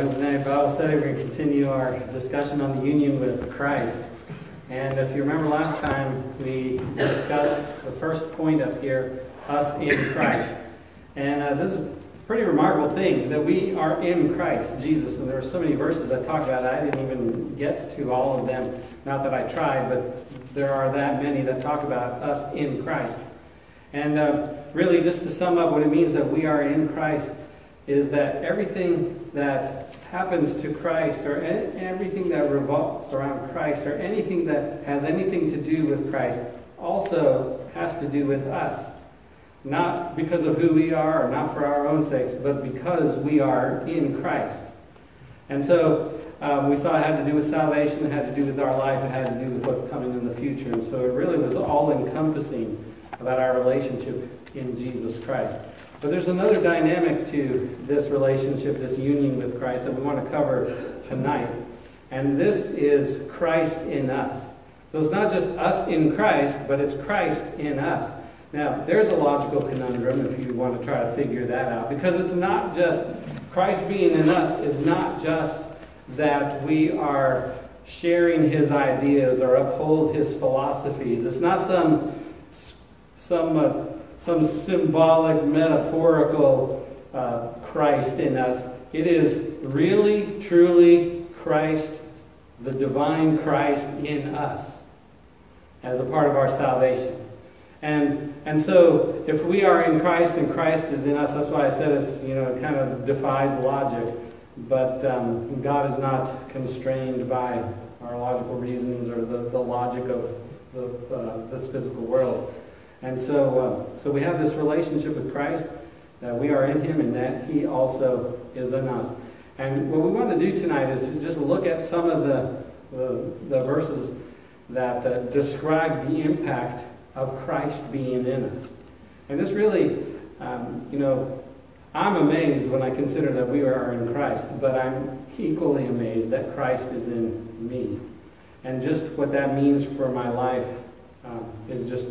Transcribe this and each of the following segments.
Wednesday night Bible study. We're going to continue our discussion on the union with Christ. And if you remember last time, we discussed the first point up here, us in Christ. And uh, this is a pretty remarkable thing that we are in Christ, Jesus. And there are so many verses that talk about it. I didn't even get to all of them. Not that I tried, but there are that many that talk about us in Christ. And uh, really, just to sum up what it means that we are in Christ, is that everything that happens to Christ or everything that revolves around Christ or anything that has anything to do with Christ also has to do with us. Not because of who we are or not for our own sakes, but because we are in Christ. And so um, we saw it had to do with salvation, it had to do with our life, it had to do with what's coming in the future. And so it really was all encompassing about our relationship in Jesus Christ. But there's another dynamic to this relationship, this union with Christ that we want to cover tonight. And this is Christ in us. So it's not just us in Christ, but it's Christ in us. Now, there's a logical conundrum if you want to try to figure that out, because it's not just Christ being in us is not just that we are sharing his ideas or uphold his philosophies. It's not some some uh, some symbolic, metaphorical uh, Christ in us. It is really, truly Christ, the divine Christ in us, as a part of our salvation. And, and so, if we are in Christ and Christ is in us, that's why I said it's, you know, it kind of defies logic. But um, God is not constrained by our logical reasons or the, the logic of the, uh, this physical world. And so, uh, so we have this relationship with Christ, that we are in him and that he also is in us. And what we want to do tonight is just look at some of the, the, the verses that uh, describe the impact of Christ being in us. And this really, um, you know, I'm amazed when I consider that we are in Christ, but I'm equally amazed that Christ is in me. And just what that means for my life um, is just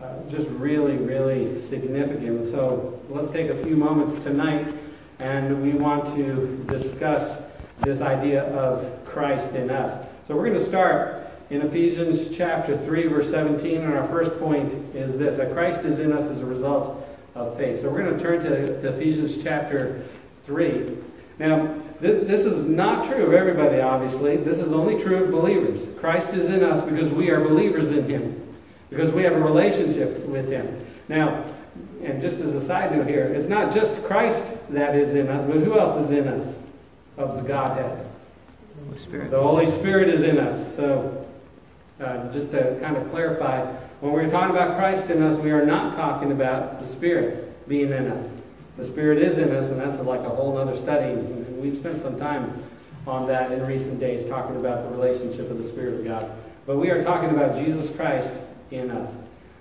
uh, just really, really significant. So let's take a few moments tonight and we want to discuss this idea of Christ in us. So we're going to start in Ephesians chapter 3, verse 17, and our first point is this that Christ is in us as a result of faith. So we're going to turn to Ephesians chapter 3. Now, th- this is not true of everybody, obviously. This is only true of believers. Christ is in us because we are believers in him because we have a relationship with Him. Now, and just as a side note here, it's not just Christ that is in us, but who else is in us of the Godhead? The Holy Spirit. The Holy Spirit is in us. So, uh, just to kind of clarify, when we're talking about Christ in us, we are not talking about the Spirit being in us. The Spirit is in us, and that's like a whole other study. And we've spent some time on that in recent days, talking about the relationship of the Spirit of God. But we are talking about Jesus Christ in us.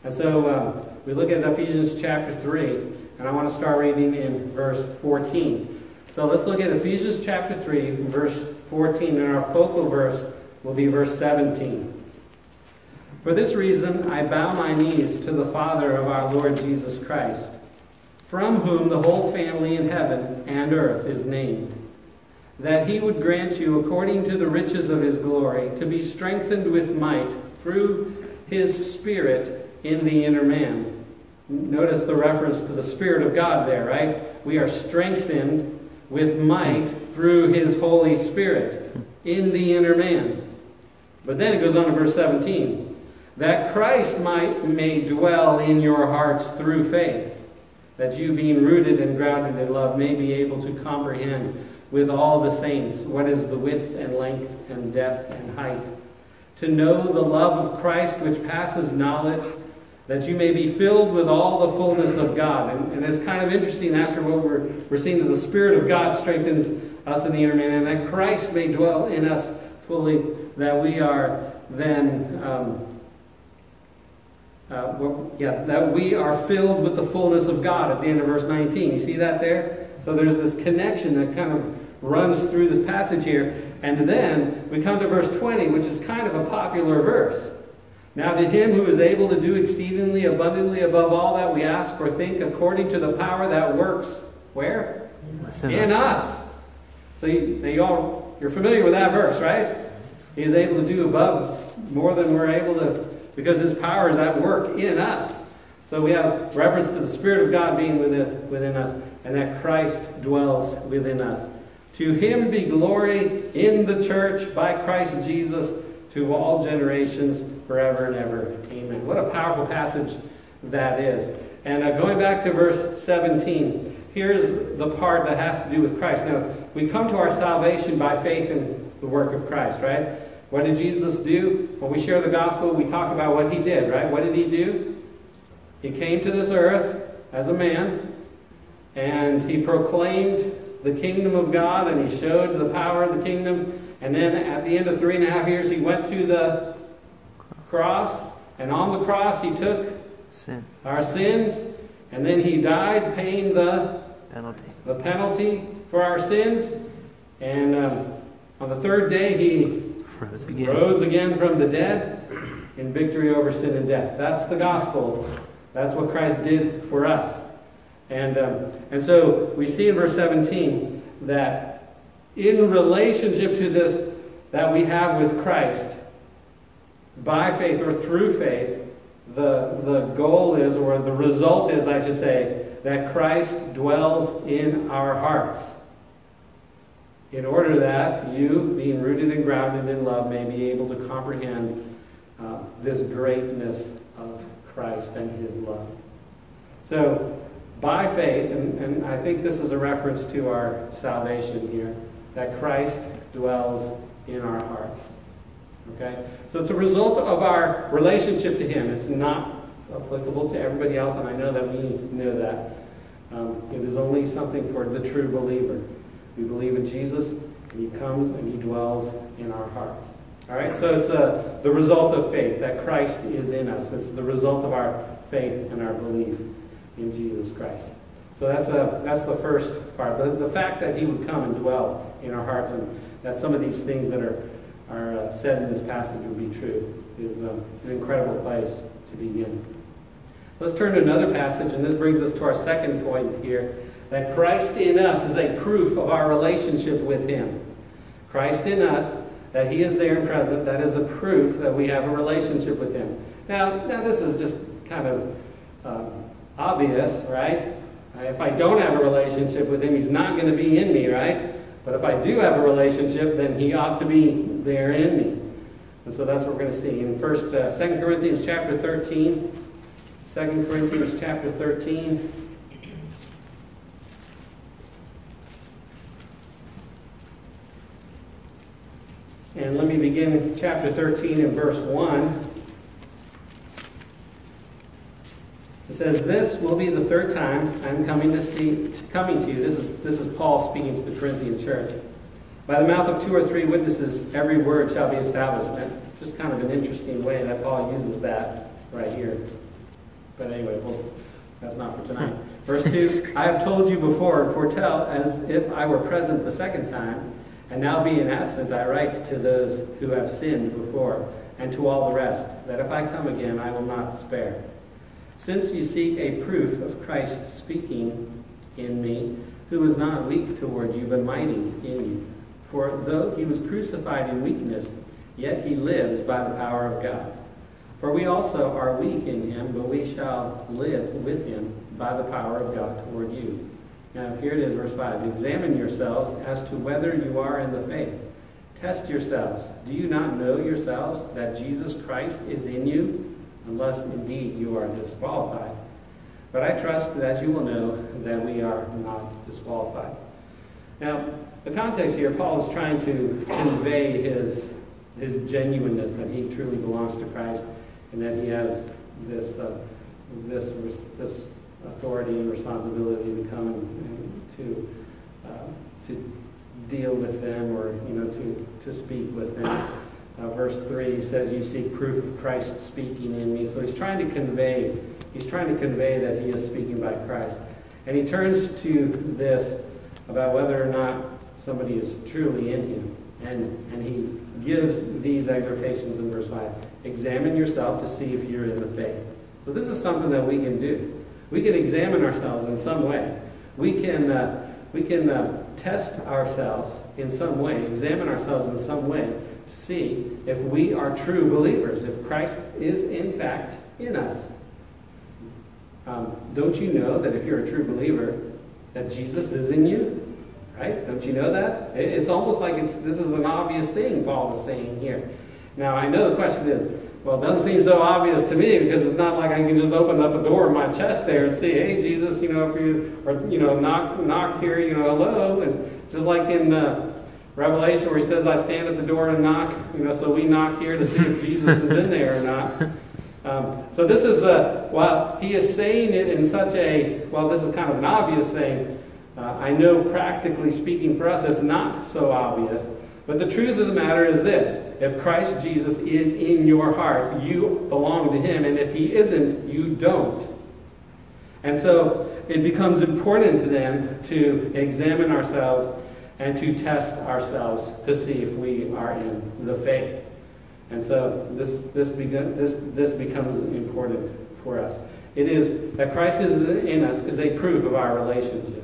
And so um, we look at Ephesians chapter 3, and I want to start reading in verse 14. So let's look at Ephesians chapter 3, verse 14, and our focal verse will be verse 17. For this reason, I bow my knees to the Father of our Lord Jesus Christ, from whom the whole family in heaven and earth is named, that he would grant you, according to the riches of his glory, to be strengthened with might through his spirit in the inner man. Notice the reference to the Spirit of God there, right? We are strengthened with might through his Holy Spirit in the inner man. But then it goes on to verse 17 that Christ might may dwell in your hearts through faith, that you, being rooted and grounded in love, may be able to comprehend with all the saints what is the width and length and depth and height to know the love of Christ which passes knowledge, that you may be filled with all the fullness of God. And, and it's kind of interesting after what we're, we're seeing that the Spirit of God strengthens us in the inner man, and that Christ may dwell in us fully, that we are then. Um, uh, well, yeah, that we are filled with the fullness of God at the end of verse 19. You see that there? So there's this connection that kind of runs through this passage here. And then we come to verse 20, which is kind of a popular verse. Now, to him who is able to do exceedingly abundantly above all that we ask or think, according to the power that works, where? Within In us. us. So you, you all, you're familiar with that verse, right? He is able to do above more than we're able to, because his power is at work in us. So we have reference to the Spirit of God being within, within us, and that Christ dwells within us. To him be glory in the church by Christ Jesus to all generations forever and ever. Amen. What a powerful passage that is. And uh, going back to verse 17, here's the part that has to do with Christ. Now, we come to our salvation by faith in the work of Christ, right? What did Jesus do? When we share the gospel, we talk about what he did, right? What did he do? He came to this earth as a man, and he proclaimed the kingdom of God, and he showed the power of the kingdom. And then at the end of three and a half years, he went to the cross, and on the cross, he took Sin. our sins, and then he died, paying the Penalty. the penalty for our sins. And um, on the third day, he Rose again. rose again from the dead in victory over sin and death. That's the gospel. That's what Christ did for us. And, um, and so we see in verse 17 that in relationship to this that we have with Christ, by faith or through faith, the, the goal is, or the result is, I should say, that Christ dwells in our hearts. In order that you, being rooted and grounded in love, may be able to comprehend uh, this greatness of Christ and his love. So, by faith, and, and I think this is a reference to our salvation here, that Christ dwells in our hearts. Okay? So it's a result of our relationship to Him. It's not applicable to everybody else, and I know that we know that. Um, it is only something for the true believer. We believe in Jesus, and He comes and He dwells in our hearts. All right? So it's uh, the result of faith, that Christ is in us. It's the result of our faith and our belief in Jesus Christ. So that's, a, that's the first part. But the fact that He would come and dwell in our hearts, and that some of these things that are are uh, said in this passage would be true is um, an incredible place to begin. Let's turn to another passage, and this brings us to our second point here that Christ in us is a proof of our relationship with Him. Christ in us, that He is there and present, that is a proof that we have a relationship with Him. Now, now this is just kind of um, obvious, right? If I don't have a relationship with Him, He's not going to be in me, right? But if I do have a relationship, then He ought to be there in me. And so that's what we're going to see. In first, uh, 2 Corinthians chapter 13, 2 Corinthians chapter 13. And let me begin chapter 13 in verse 1. It says, This will be the third time I'm coming to see coming to you. This is this is Paul speaking to the Corinthian church. By the mouth of two or three witnesses, every word shall be established. And just kind of an interesting way that Paul uses that right here. But anyway, well, that's not for tonight. Hmm. Verse 2 I have told you before and foretell as if I were present the second time, and now being absent, I write to those who have sinned before, and to all the rest, that if I come again, I will not spare. Since you seek a proof of Christ speaking in me, who was not weak toward you, but mighty in you. For though he was crucified in weakness, yet he lives by the power of God. For we also are weak in him, but we shall live with him by the power of God toward you. Now here it is, verse 5. Examine yourselves as to whether you are in the faith. Test yourselves. Do you not know yourselves that Jesus Christ is in you, unless indeed you are disqualified? But I trust that you will know that we are not disqualified. Now, the context here, Paul is trying to convey his, his genuineness, that he truly belongs to Christ, and that he has this, uh, this, this authority and responsibility to come and, and to, uh, to deal with them or, you know, to, to speak with them. Uh, verse 3 he says, You seek proof of Christ speaking in me. So he's trying to convey, he's trying to convey that he is speaking by Christ. And he turns to this about whether or not somebody is truly in him. And, and he gives these exhortations in verse 5. Examine yourself to see if you're in the faith. So this is something that we can do. We can examine ourselves in some way. We can, uh, we can uh, test ourselves in some way, examine ourselves in some way see if we are true believers, if Christ is in fact in us. Um, don't you know that if you're a true believer, that Jesus is in you? Right? Don't you know that? It's almost like it's this is an obvious thing Paul is saying here. Now I know the question is, well, it doesn't seem so obvious to me because it's not like I can just open up a door in my chest there and see, hey, Jesus, you know, if you or you know, knock knock here, you know, hello, and just like in uh, Revelation where he says, I stand at the door and knock, you know, so we knock here to see if Jesus is in there or not. Um, so this is a, while he is saying it in such a, well, this is kind of an obvious thing. Uh, I know practically speaking for us, it's not so obvious. But the truth of the matter is this if Christ Jesus is in your heart, you belong to him, and if he isn't, you don't. And so it becomes important then to examine ourselves and to test ourselves to see if we are in the faith. And so this, this, this, this becomes important for us. It is that Christ is in us is a proof of our relationship.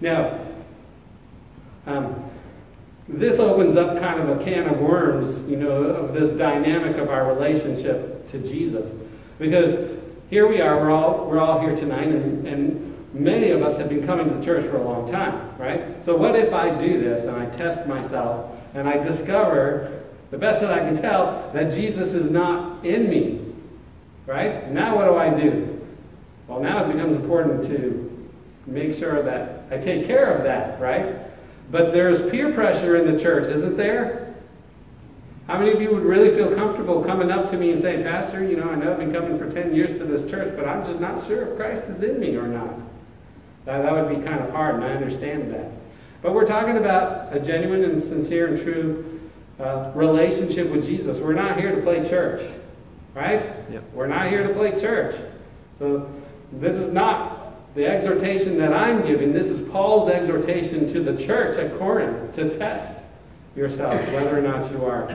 Now, um, this opens up kind of a can of worms, you know, of this dynamic of our relationship to Jesus. Because here we are, we're all, we're all here tonight, and, and many of us have been coming to the church for a long time, right? So what if I do this and I test myself and I discover, the best that I can tell, that Jesus is not in me, right? Now what do I do? Well, now it becomes important to make sure that I take care of that, right? But there's peer pressure in the church, isn't there? How many of you would really feel comfortable coming up to me and saying, Pastor, you know, I know I've been coming for 10 years to this church, but I'm just not sure if Christ is in me or not? That, that would be kind of hard, and I understand that. But we're talking about a genuine and sincere and true uh, relationship with Jesus. We're not here to play church, right? Yep. We're not here to play church. So this is not the exhortation that I'm giving, this is Paul's exhortation to the church at Corinth to test yourselves whether or not you are,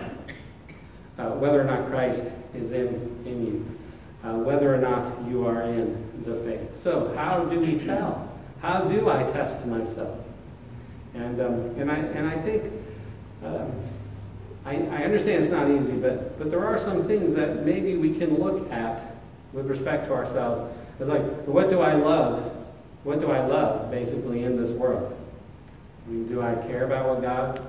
uh, whether or not Christ is in, in you, uh, whether or not you are in the faith. So, how do we tell? How do I test myself? And, um, and, I, and I think, um, I, I understand it's not easy, but, but there are some things that maybe we can look at with respect to ourselves it's like, what do I love? What do I love, basically, in this world? I mean, do I care about what God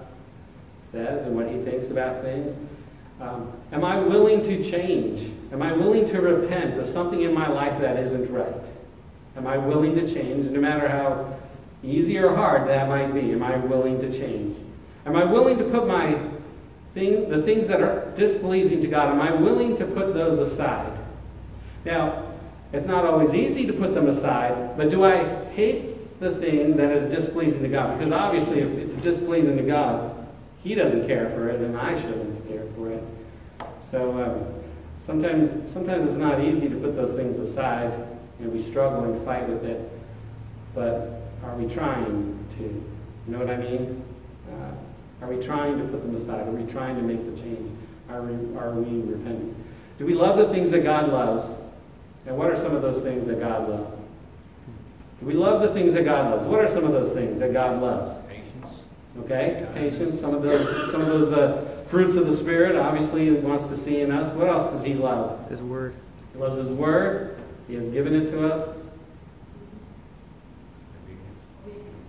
says and what He thinks about things? Um, am I willing to change? Am I willing to repent of something in my life that isn't right? Am I willing to change, no matter how easy or hard that might be? Am I willing to change? Am I willing to put my thing, the things that are displeasing to God, am I willing to put those aside? Now, it's not always easy to put them aside, but do I hate the thing that is displeasing to God? Because obviously, if it's displeasing to God, He doesn't care for it, and I shouldn't care for it. So um, sometimes, sometimes it's not easy to put those things aside, and we struggle and fight with it. But are we trying to? You know what I mean? Uh, are we trying to put them aside? Are we trying to make the change? Are we, are we repenting? Do we love the things that God loves? And what are some of those things that God loves? Do We love the things that God loves. What are some of those things that God loves? Patience. Okay, patience. Some of those, some of those uh, fruits of the Spirit. Obviously, He wants to see in us. What else does He love? His word. He loves His Word. He has given it to us.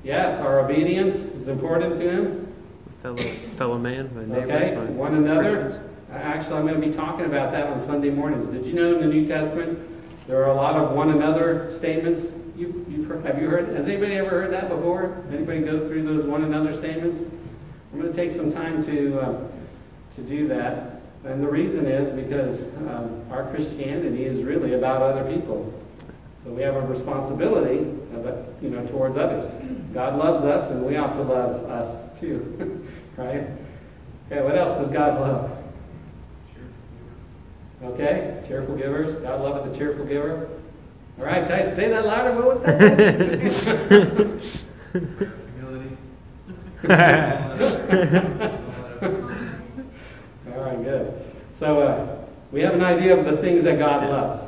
Yes, our obedience is important to Him. Fellow fellow man, my neighbors, Okay, my one another. Christians. Actually, I'm going to be talking about that on Sunday mornings. Did you know in the New Testament there are a lot of one another statements? You, you've heard, have you heard? Has anybody ever heard that before? Anybody go through those one another statements? I'm going to take some time to uh, to do that, and the reason is because um, our Christianity is really about other people. So we have a responsibility, of, you know, towards others. God loves us, and we ought to love us too, right? Okay, what else does God love? Okay, cheerful givers. God loveth the cheerful giver. All right, Tyson, say that louder. What was that? Humility. All right, good. So uh, we have an idea of the things that God loves.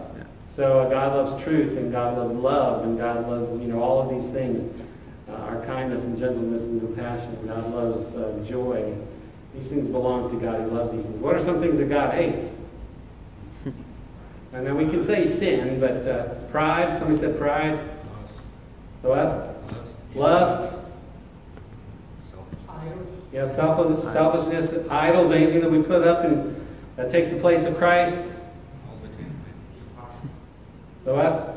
So uh, God loves truth, and God loves love, and God loves you know all of these things. uh, our kindness and gentleness and compassion. God loves uh, joy. These things belong to God. He loves these things. What are some things that God hates? And then we can say sin, but uh, pride, somebody said pride. What? Lust. Yeah, selfishness, selfishness, idols, anything that we put up and that takes the place of Christ. The what?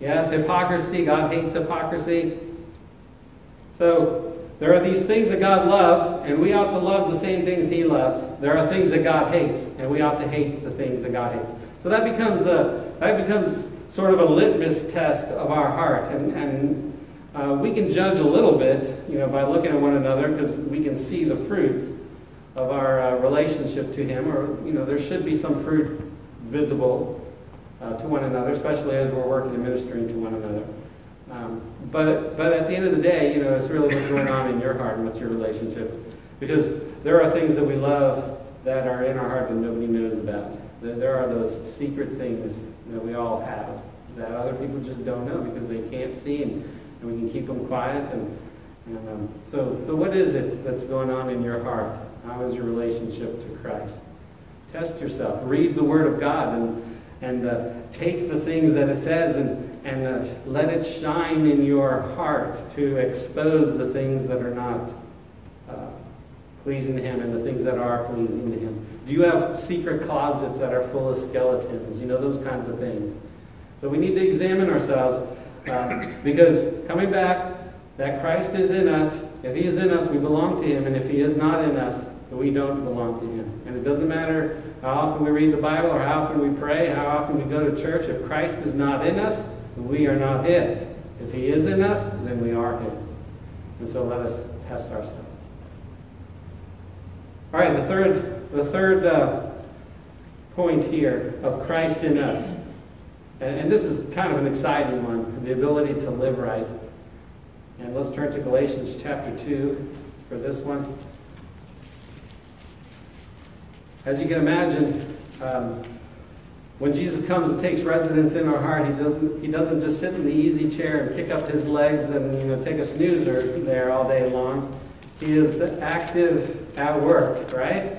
Yes, hypocrisy. God hates hypocrisy. So there are these things that God loves, and we ought to love the same things He loves. There are things that God hates, and we ought to hate the things that God hates. So that becomes a that becomes sort of a litmus test of our heart, and and uh, we can judge a little bit, you know, by looking at one another because we can see the fruits of our uh, relationship to Him, or you know, there should be some fruit visible uh, to one another, especially as we're working and ministering to one another. Um, but but at the end of the day, you know, it's really what's going on in your heart and what's your relationship, because there are things that we love that are in our heart that nobody knows about. There are those secret things that we all have that other people just don't know because they can't see and and we can keep them quiet. And, and um, so, so what is it that's going on in your heart? How is your relationship to Christ? Test yourself. Read the Word of God and, and uh, take the things that it says and, and uh, let it shine in your heart to expose the things that are not uh, pleasing to Him and the things that are pleasing to Him. Do you have secret closets that are full of skeletons? You know, those kinds of things. So we need to examine ourselves uh, because coming back, that Christ is in us. If he is in us, we belong to him. And if he is not in us, we don't belong to him. And it doesn't matter how often we read the Bible or how often we pray, how often we go to church. If Christ is not in us, we are not his. If he is in us, then we are his. And so let us test ourselves. All right, the third, the third uh, point here of Christ in us. And, and this is kind of an exciting one the ability to live right. And let's turn to Galatians chapter 2 for this one. As you can imagine, um, when Jesus comes and takes residence in our heart, he doesn't, he doesn't just sit in the easy chair and kick up his legs and you know, take a snoozer there all day long. He is active at work, right?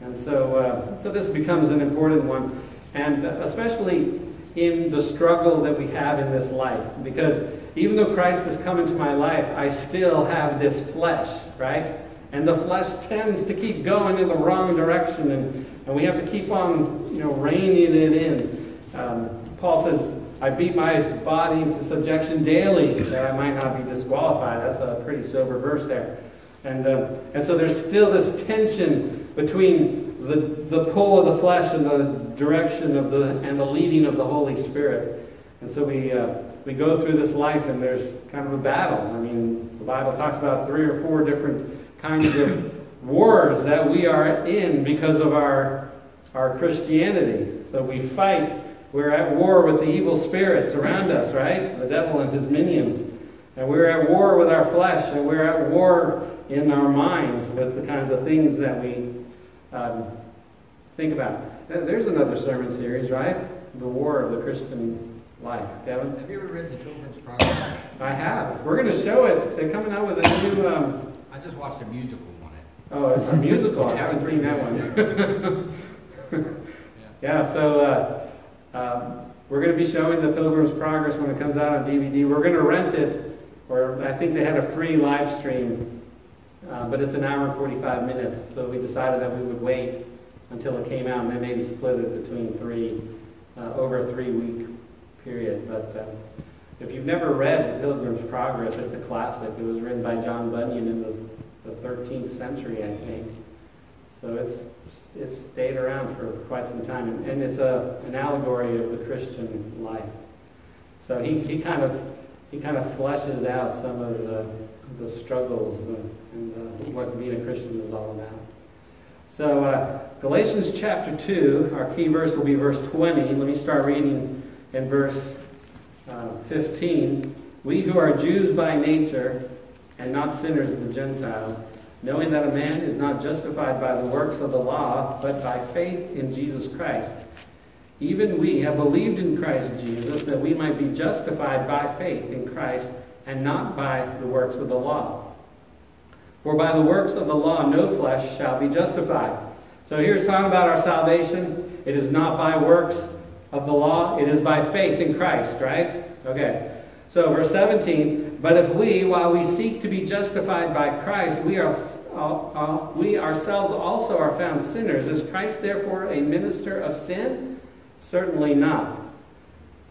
And so, uh, so this becomes an important one. And especially in the struggle that we have in this life. Because even though Christ has come into my life, I still have this flesh, right? And the flesh tends to keep going in the wrong direction, and, and we have to keep on, you know, reining it in. Um, Paul says, I beat my body into subjection daily that I might not be disqualified. That's a pretty sober verse there. And, uh, and so there's still this tension between the, the pull of the flesh and the direction of the and the leading of the Holy Spirit. And so we uh, we go through this life and there's kind of a battle. I mean, the Bible talks about three or four different kinds of wars that we are in because of our our Christianity. So we fight. We're at war with the evil spirits around us, right? The devil and his minions. And we're at war with our flesh, and we're at war in our minds with the kinds of things that we um, think about. There's another sermon series, right? The War of the Christian Life. Kevin? Have you ever read The Pilgrim's Progress? I have. We're going to show it. They're coming out with a new. Um... I just watched a musical on it. Oh, it's a musical. I haven't seen that one. yeah. yeah, so uh, um, we're going to be showing The Pilgrim's Progress when it comes out on DVD. We're going to rent it, or I think they had a free live stream uh, but it's an hour and 45 minutes, so we decided that we would wait until it came out and then maybe split it between three, uh, over a three-week period. But uh, if you've never read The Pilgrim's Progress, it's a classic. It was written by John Bunyan in the, the 13th century, I think. So it's it's stayed around for quite some time, and, it's a, an allegory of the Christian life. So he, he kind of he kind of fleshes out some of the the struggles and, and uh, what being a Christian is all about. So, uh, Galatians chapter 2, our key verse will be verse 20. Let me start reading in verse uh, 15. We who are Jews by nature and not sinners of the Gentiles, knowing that a man is not justified by the works of the law, but by faith in Jesus Christ. Even we have believed in Christ Jesus that we might be justified by faith in Christ and not by the works of the law. For by the works of the law no flesh shall be justified. So here's talking about our salvation. It is not by works of the law, it is by faith in Christ, right? Okay. So verse 17, but if we, while we seek to be justified by Christ, we are uh, we ourselves also are found sinners. Is Christ therefore a minister of sin? Certainly not.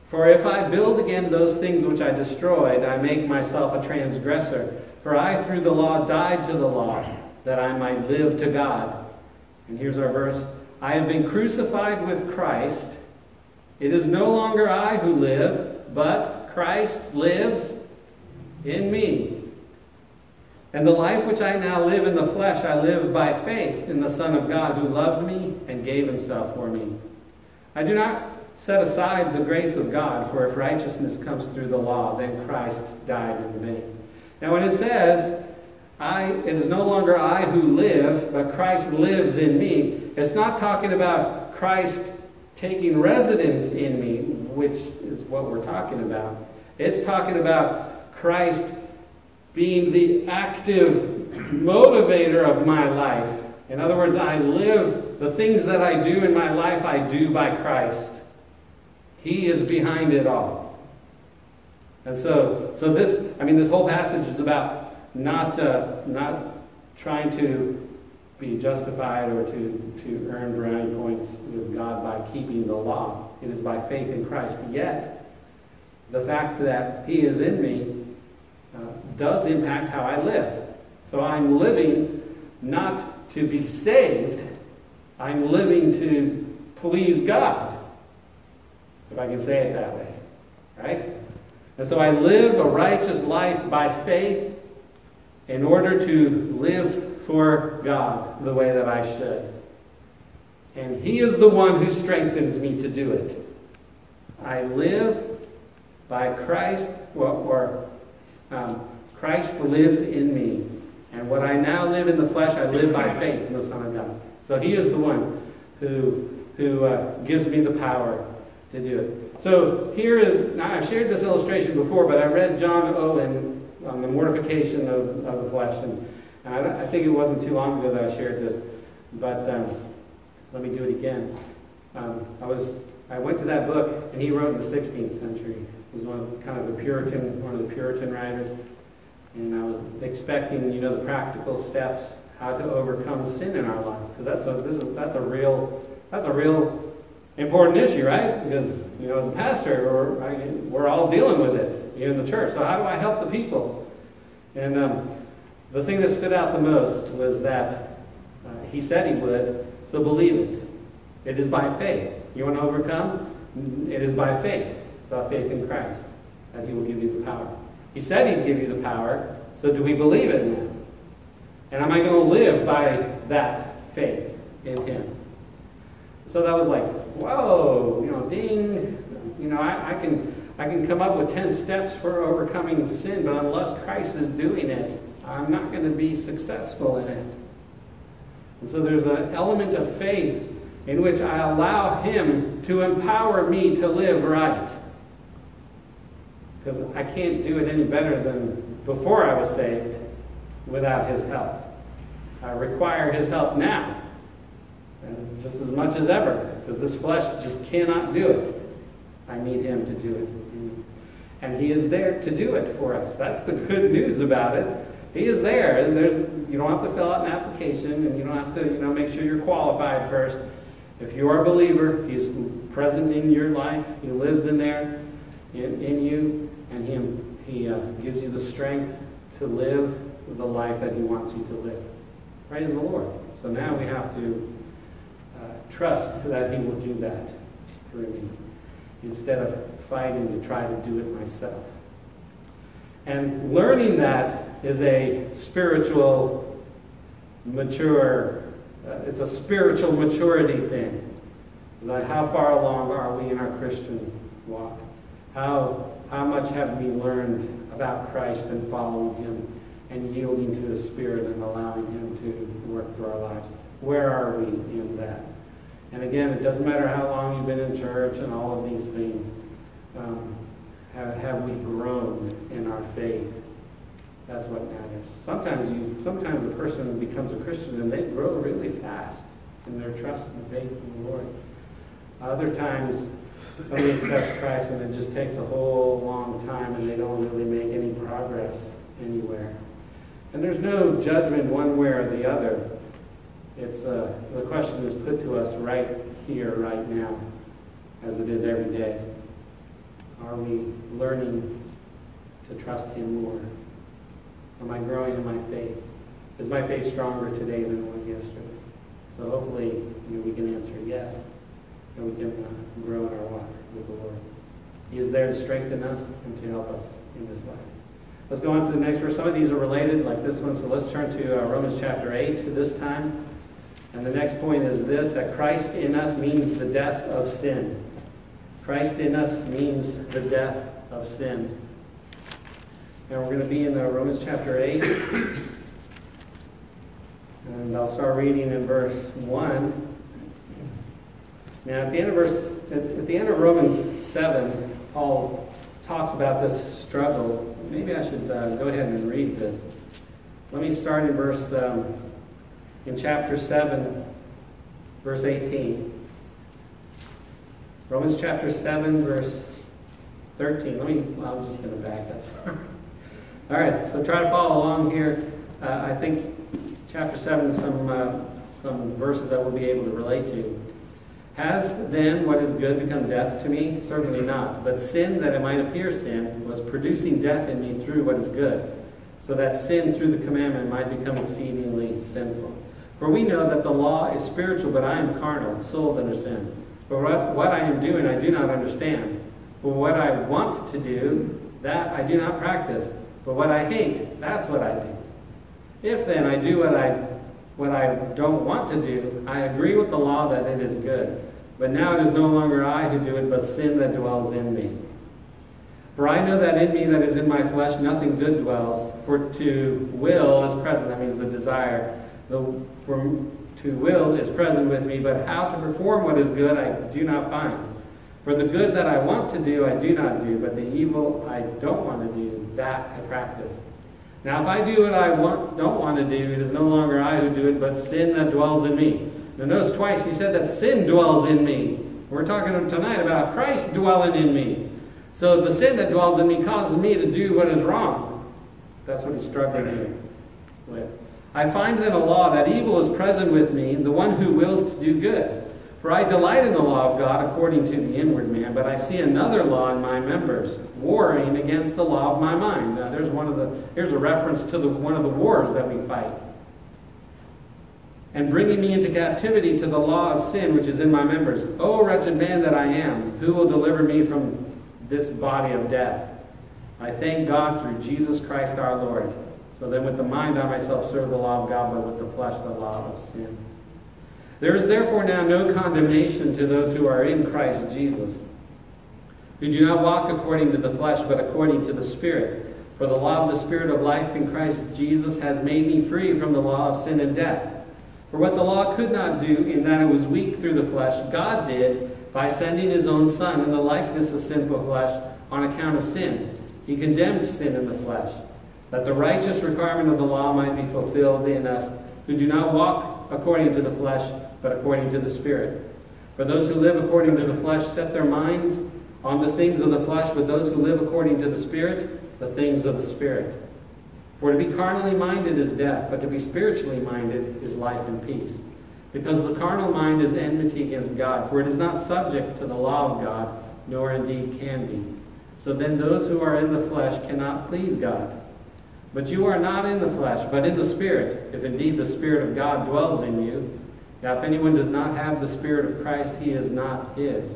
For if I build again those things which I destroyed, I make myself a transgressor. For I through the law died to the law, that I might live to God. And here's our verse I have been crucified with Christ. It is no longer I who live, but Christ lives in me. And the life which I now live in the flesh, I live by faith in the Son of God who loved me and gave himself for me. I do not set aside the grace of God, for if righteousness comes through the law, then Christ died in vain. Now, when it says, I, it is no longer I who live, but Christ lives in me, it's not talking about Christ taking residence in me, which is what we're talking about. It's talking about Christ being the active motivator of my life. In other words, I live the things that I do in my life, I do by Christ. He is behind it all. And so, so this, I mean, this whole passage is about not, uh, not trying to be justified or to, to earn brownie points with God by keeping the law. It is by faith in Christ. Yet, the fact that He is in me uh, does impact how I live. So I'm living not to be saved, I'm living to please God, if I can say it that way. Right? And so I live a righteous life by faith in order to live for God the way that I should. And He is the one who strengthens me to do it. I live by Christ, or, or um, Christ lives in me. And what I now live in the flesh, I live by faith in the Son of God. So He is the one who, who uh, gives me the power to do it. So here is, now I've shared this illustration before, but I read John Owen on the mortification of, of the flesh. And I, I, think it wasn't too long ago that I shared this. But um, let me do it again. Um, I was I went to that book, and he wrote in the 16th century He was one of kind of the Puritan, one of the Puritan writers, and I was expecting, you know, the practical steps how to overcome sin in our lives, because that's a this is that's a real that's a real important issue, right? Because you know, as a pastor, we're, I, we're all dealing with it in the church. So how do I help the people? And um, the thing that stood out the most was that uh, he said he would. So believe it. It is by faith. You want to overcome? It is by faith by faith in Christ, that he will give you the power. He said he'd give you the power, so do we believe it now? And am I going to live by that faith in him? So that was like, whoa, you know, ding. You know, I, I can I can come up with 10 steps for overcoming sin, but unless Christ is doing it, I'm not going to be successful in it. And so there's an element of faith in which I allow Him to empower me to live right because I can't do it any better than before I was saved without His help. I require His help now, just as much as ever, because this flesh just cannot do it. I need Him to do it. And He is there to do it for us. That's the good news about it. He is there, and there's you don't have to fill out an application, and you don't have to you know make sure you're qualified first. If you are a believer, He's present in your life. He lives in there, in, in you, and Him, He uh, gives you the strength to live the life that He wants you to live. Praise the Lord. So now we have to uh, trust that He will do that through me instead of fighting to try to do it myself. And learning that is a spiritual, mature, uh, it's a spiritual maturity thing. Like how far along are we in our Christian walk? How how much have we learned about Christ and following Him and yielding to the Spirit and allowing Him to work through our lives? Where are we in that? And again, it doesn't matter how long you've been in church and all of these things. Um, Have, have we grown in our faith? That's what matters. Sometimes you, sometimes a person becomes a Christian and they grow really fast in their trust and faith in the Lord. Other times, somebody accepts Christ and it just takes a whole long time and they don't really make any progress anywhere. And there's no judgment one way or the other. It's uh, the question is put to us right here, right now, as it is every day. Are we learning to trust Him more? Am I growing in my faith? Is my faith stronger today than it was yesterday? So hopefully you know, we can answer yes, and we can uh, grow in our walk with the Lord. He is there to strengthen us and to help us in this life. Let's go on to the next verse. Some of these are related, like this one. So let's turn to uh, Romans chapter 8 this time. And the next point is this that Christ in us means the death of sin. Christ in us means the death of sin. And we're going to be in uh, Romans chapter 8. And I'll start reading in verse 1. Now, at the end of verse, at, at the end of Romans 7, Paul talks about this struggle. Maybe I should uh, go ahead and read this. Let me start in verse, um, in chapter 7, verse 18. Romans chapter 7, verse 13. Let me, well, I'm just going to back up. Sorry. All right, so try to follow along here. Uh, I think chapter 7, some, uh, some verses that we'll be able to relate to. Has then what is good become death to me? Certainly not. But sin, that it might appear sin, was producing death in me through what is good, so that sin through the commandment might become exceedingly sinful. For we know that the law is spiritual, but I am carnal, sold under sin. For what, what I am doing I do not understand. For what I want to do, that I do not practice. But what I hate, that's what I do. If then I do what I what I don't want to do, I agree with the law that it is good. But now it is no longer I who do it, but sin that dwells in me. For I know that in me that is in my flesh nothing good dwells. For to will is present, that means the desire. The, for to will is present with me, but how to perform what is good I do not find. For the good that I want to do, I do not do, but the evil I don't want to do, that I practice. Now, if I do what I want, don't want to do, it is no longer I who do it, but sin that dwells in me. Now, notice twice he said that sin dwells in me. We're talking tonight about Christ dwelling in me. So the sin that dwells in me causes me to do what is wrong. That's what he's struggling with. I find then a law that evil is present with me, the one who wills to do good. For I delight in the law of God according to the inward man, but I see another law in my members, warring against the law of my mind. Now there's one of the here's a reference to the one of the wars that we fight. And bringing me into captivity to the law of sin which is in my members. O wretched man that I am, who will deliver me from this body of death? I thank God through Jesus Christ our Lord. So then with the mind I myself serve the law of God, but with the flesh the law of sin. There is therefore now no condemnation to those who are in Christ Jesus, who do not walk according to the flesh, but according to the Spirit. For the law of the Spirit of life in Christ Jesus has made me free from the law of sin and death. For what the law could not do, in that it was weak through the flesh, God did by sending his own Son in the likeness of sinful flesh on account of sin. He condemned sin in the flesh, that the righteous requirement of the law might be fulfilled in us who do not walk according to the flesh, but according to the Spirit. For those who live according to the flesh set their minds on the things of the flesh, but those who live according to the Spirit, the things of the Spirit. For to be carnally minded is death, but to be spiritually minded is life and peace. Because the carnal mind is enmity against God, for it is not subject to the law of God, nor indeed can be. So then those who are in the flesh cannot please God. But you are not in the flesh, but in the Spirit, if indeed the Spirit of God dwells in you. Now, if anyone does not have the Spirit of Christ, he is not his.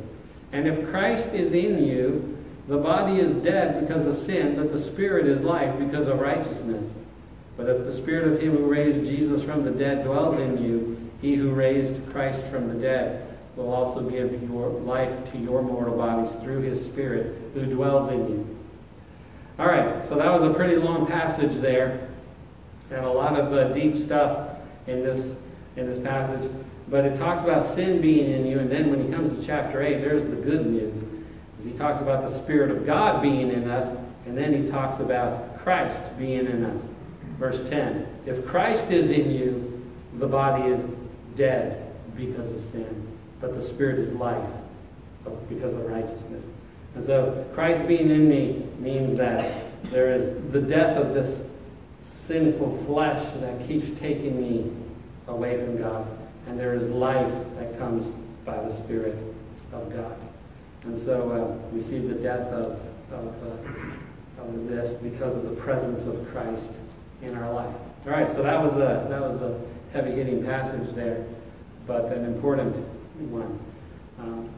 And if Christ is in you, the body is dead because of sin, but the Spirit is life because of righteousness. But if the Spirit of him who raised Jesus from the dead dwells in you, he who raised Christ from the dead will also give your life to your mortal bodies through his Spirit who dwells in you. All right, so that was a pretty long passage there, and a lot of uh, deep stuff in this in this passage. But it talks about sin being in you, and then when he comes to chapter 8, there's the good news. He talks about the Spirit of God being in us, and then he talks about Christ being in us. Verse 10 If Christ is in you, the body is dead because of sin, but the Spirit is life because of righteousness. And so Christ being in me means that there is the death of this sinful flesh that keeps taking me away from God, and there is life that comes by the Spirit of God. And so uh, we see the death of, of, uh, of this because of the presence of Christ in our life. All right, so that was a, that was a heavy hitting passage there, but an important one. Um,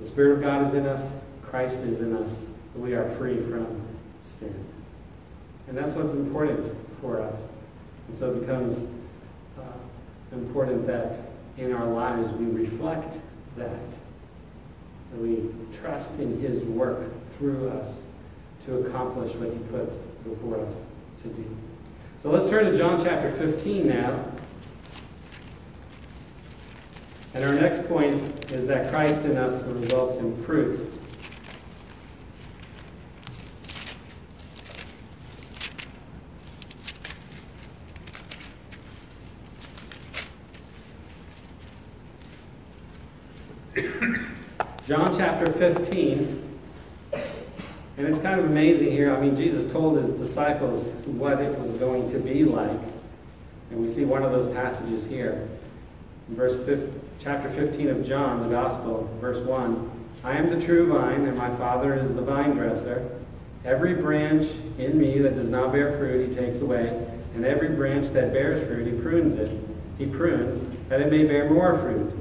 the Spirit of God is in us, Christ is in us, we are free from sin. And that's what's important for us. And so it becomes important that in our lives we reflect that. That we trust in His work through us to accomplish what He puts before us to do. So let's turn to John chapter 15 now. And our next point is that Christ in us results in fruit. John chapter 15. And it's kind of amazing here. I mean, Jesus told his disciples what it was going to be like. And we see one of those passages here. In verse 5, chapter 15 of John, the Gospel, verse 1. I am the true vine, and my Father is the vine dresser. Every branch in me that does not bear fruit, he takes away. And every branch that bears fruit, he prunes it. He prunes, that it may bear more fruit.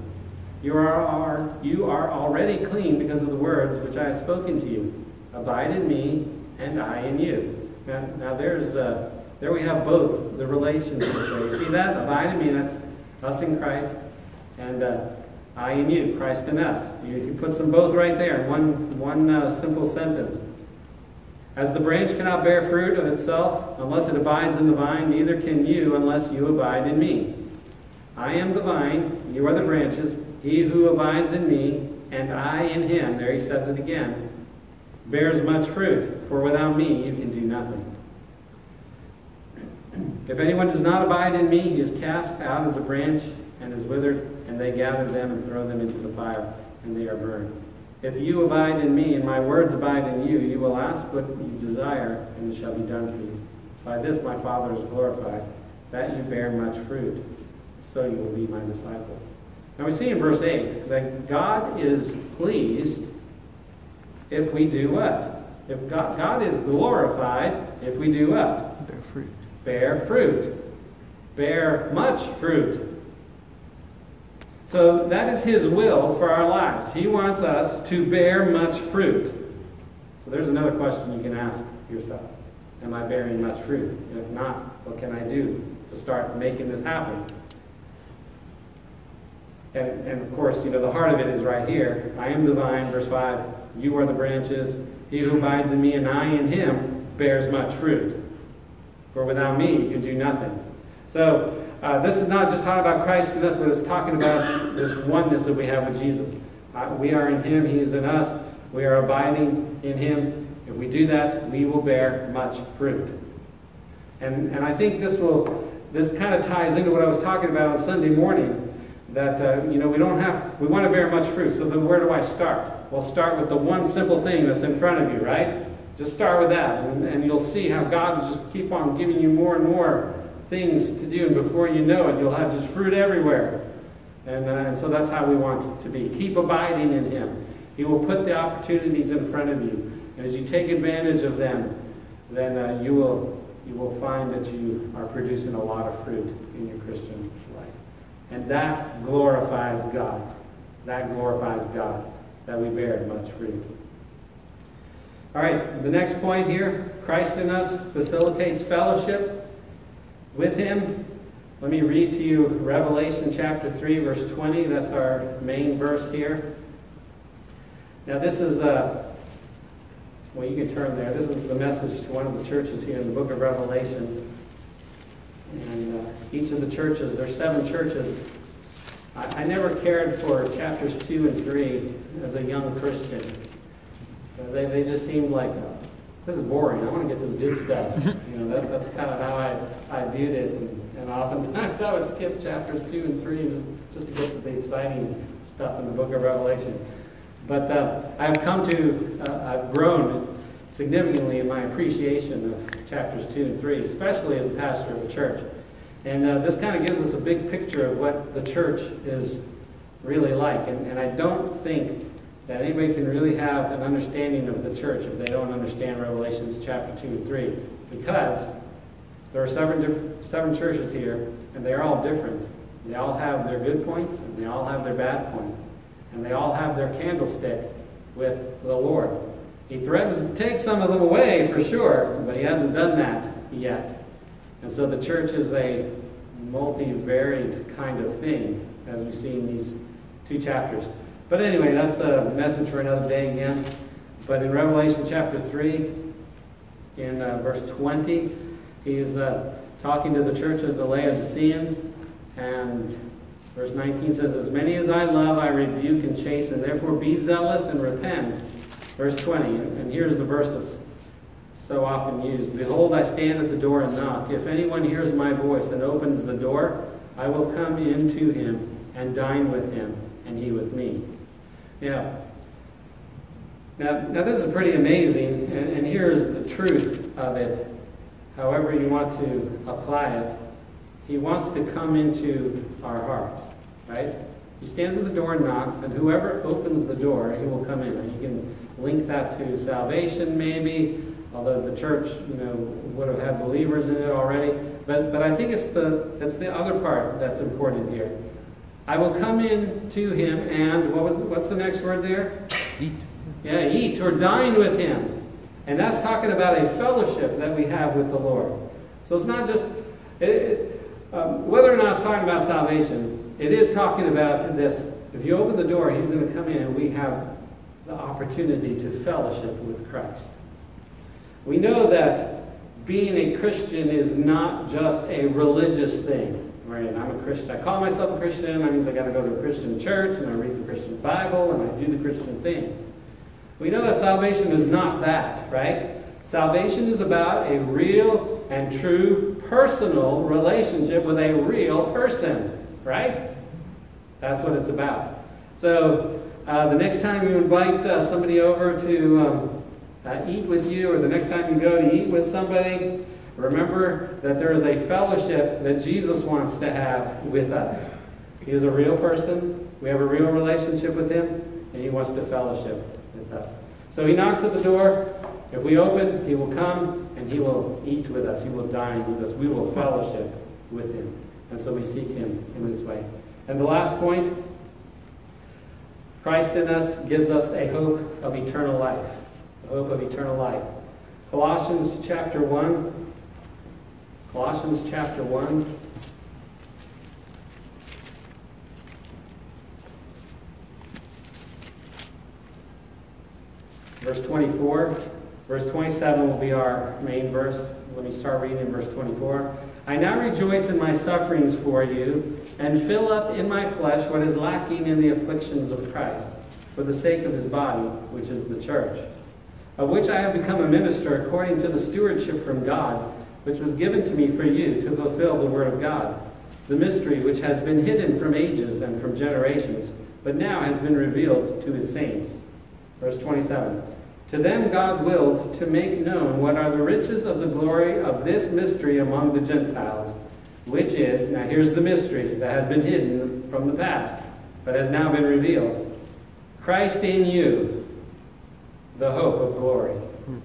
You are, are, you are already clean because of the words which I have spoken to you. Abide in me, and I in you. Now, now there's uh, there we have both the relationship. You see that? Abide in me, that's us in Christ, and uh, I in you, Christ in us. You, he puts them both right there in one, one uh, simple sentence. As the branch cannot bear fruit of itself unless it abides in the vine, neither can you unless you abide in me. I am the vine, you are the branches. He who abides in me, and I in him, there he says it again, bears much fruit, for without me you can do nothing. If anyone does not abide in me, he is cast out as a branch and is withered, and they gather them and throw them into the fire, and they are burned. If you abide in me, and my words abide in you, you will ask what you desire, and it shall be done for you. By this my Father is glorified, that you bear much fruit, so you will be my disciples. Now we see in verse 8 that God is pleased if we do what? If God, God is glorified if we do what? Bear fruit. Bear fruit. Bear much fruit. So that is His will for our lives. He wants us to bear much fruit. So there's another question you can ask yourself. Am I bearing much fruit? If not, what can I do to start making this happen? And, and of course, you know, the heart of it is right here. I am the vine, verse 5. You are the branches. He who abides in me and I in him bears much fruit. For without me, you can do nothing. So, uh, this is not just talking about Christ in us, but it's talking about this oneness that we have with Jesus. Uh, we are in him, he is in us. We are abiding in him. If we do that, we will bear much fruit. And, and I think this will, this kind of ties into what I was talking about on Sunday morning that, uh, you know, we don't have, we want to bear much fruit. So then where do I start? Well, start with the one simple thing that's in front of you, right? Just start with that, and, and you'll see how God will just keep on giving you more and more things to do, and before you know it, you'll have just fruit everywhere. And, uh, and so that's how we want to be. Keep abiding in Him. He will put the opportunities in front of you. And as you take advantage of them, then uh, you, will, you will find that you are producing a lot of fruit in your Christian. And that glorifies God. That glorifies God, that we bear much fruit. All right, the next point here Christ in us facilitates fellowship with Him. Let me read to you Revelation chapter 3, verse 20. That's our main verse here. Now, this is, uh, well, you can turn there. This is the message to one of the churches here in the book of Revelation. And uh, each of the churches, there's seven churches. I, I never cared for chapters 2 and 3 as a young Christian. Uh, They, they just seemed like, uh, this is boring, I want to get to the good stuff. You know, that, that's kind of how I, I viewed it, and, and oftentimes I would skip chapters two and three just, just to get to the exciting stuff in the book of Revelation. But uh, I've come to, uh, I've grown significantly in my appreciation of chapters two and three, especially as a pastor of a church. And uh, this kind of gives us a big picture of what the church is really like. And, and I don't think that anybody can really have an understanding of the church if they don't understand Revelations chapter 2 and 3. Because there are seven, seven churches here, and they're all different. They all have their good points, and they all have their bad points. And they all have their candlestick with the Lord. He threatens to take some of them away for sure, but he hasn't done that yet. And so the church is a multi-varied kind of thing, as we see in these two chapters. But anyway, that's a message for another day again. But in Revelation chapter 3, in uh, verse 20, he's uh, talking to the church of the Laodiceans, and verse 19 says, As many as I love, I rebuke and chasten, therefore be zealous and repent. Verse 20, and here's the verse that's so often used Behold, I stand at the door and knock. If anyone hears my voice and opens the door, I will come in to him and dine with him, and he with me. Now, now, now this is pretty amazing, and, and here's the truth of it. However, you want to apply it, he wants to come into our hearts, right? He stands at the door and knocks, and whoever opens the door, he will come in. And you can link that to salvation, maybe, although the church, you know, would have had believers in it already. But, but I think it's the, it's the other part that's important here. I will come in to him and, what was, what's the next word there? Eat. Yeah, eat or dine with him. And that's talking about a fellowship that we have with the Lord. So it's not just, it, it, um, whether or not it's talking about salvation, it is talking about this. If you open the door, he's going to come in and we have the opportunity to fellowship with Christ. We know that being a Christian is not just a religious thing. Right? I'm a Christian. I call myself a Christian. That means I got to go to a Christian church and I read the Christian Bible and I do the Christian things. We know that salvation is not that, right? Salvation is about a real and true personal relationship with a real person, right? That's what it's about. So uh, the next time you invite uh, somebody over to um, uh, eat with you, or the next time you go to eat with somebody, remember that there is a fellowship that Jesus wants to have with us. He is a real person. We have a real relationship with him, and he wants to fellowship with us. So he knocks at the door. If we open, he will come and he will eat with us. He will dine with us. We will fellowship with him. And so we seek him in this way. And the last point Christ in us gives us a hope of eternal life. The hope of eternal life. Colossians chapter 1. Colossians chapter 1. Verse 24. Verse 27 will be our main verse. Let me start reading in verse 24. I now rejoice in my sufferings for you, and fill up in my flesh what is lacking in the afflictions of Christ, for the sake of his body, which is the church, of which I have become a minister according to the stewardship from God, which was given to me for you to fulfill the word of God, the mystery which has been hidden from ages and from generations, but now has been revealed to his saints. Verse 27. To them God willed to make known what are the riches of the glory of this mystery among the Gentiles, which is, now here's the mystery that has been hidden from the past, but has now been revealed. Christ in you, the hope of glory. Hmm.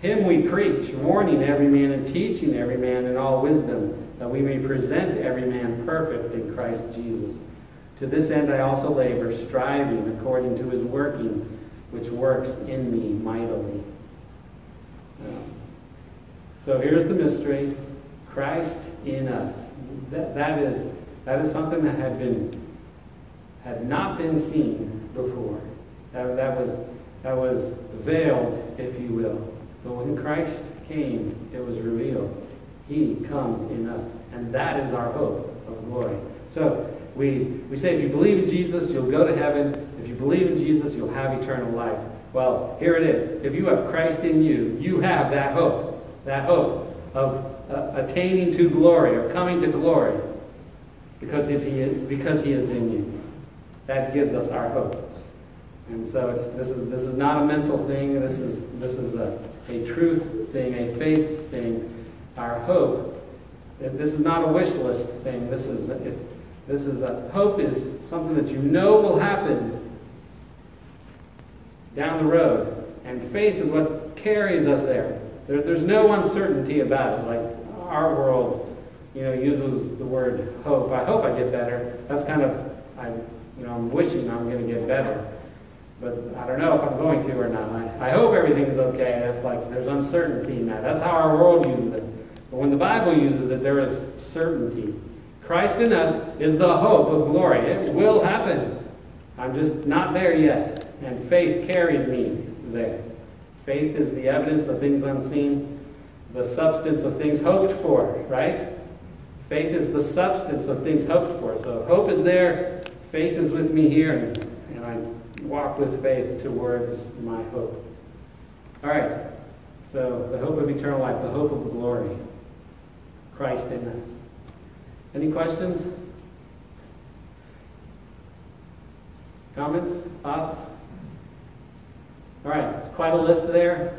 Him we preach, warning every man and teaching every man in all wisdom, that we may present every man perfect in Christ Jesus. To this end I also labor, striving according to his working which works in me mightily. So here's the mystery Christ in us. That, that, is, that is something that had, been, had not been seen before. That, that, was, that was veiled, if you will. But when Christ came, it was revealed. He comes in us. And that is our hope of glory. So we, we say if you believe in Jesus, you'll go to heaven. If you believe in Jesus, you'll have eternal life. Well, here it is. If you have Christ in you, you have that hope. That hope of uh, attaining to glory, of coming to glory, because if he is, because he is in you. That gives us our hope. And so it's, this is this is not a mental thing. This is this is a, a truth thing, a faith thing. Our hope. This is not a wish list thing. This is if this is a hope is something that you know will happen down the road, and faith is what carries us there. there. There's no uncertainty about it. Like our world, you know, uses the word hope. I hope I get better. That's kind of I, you know, I'm wishing I'm going to get better, but I don't know if I'm going to or not. I, I hope everything's okay. That's like there's uncertainty in that. That's how our world uses it. But when the Bible uses it, there is certainty. Christ in us is the hope of glory. It will happen. I'm just not there yet. And faith carries me there. Faith is the evidence of things unseen, the substance of things hoped for, right? Faith is the substance of things hoped for. So hope is there, faith is with me here, and, and I walk with faith towards my hope. All right. So the hope of eternal life, the hope of glory. Christ in us. Any questions? Comments? Thoughts? All right, it's quite a list there,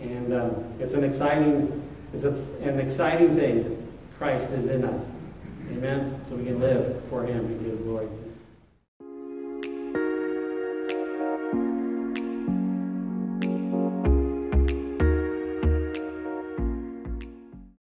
and um, it's an exciting, it's a, an exciting thing. Christ is in us. Amen. So we can live for Him and give glory.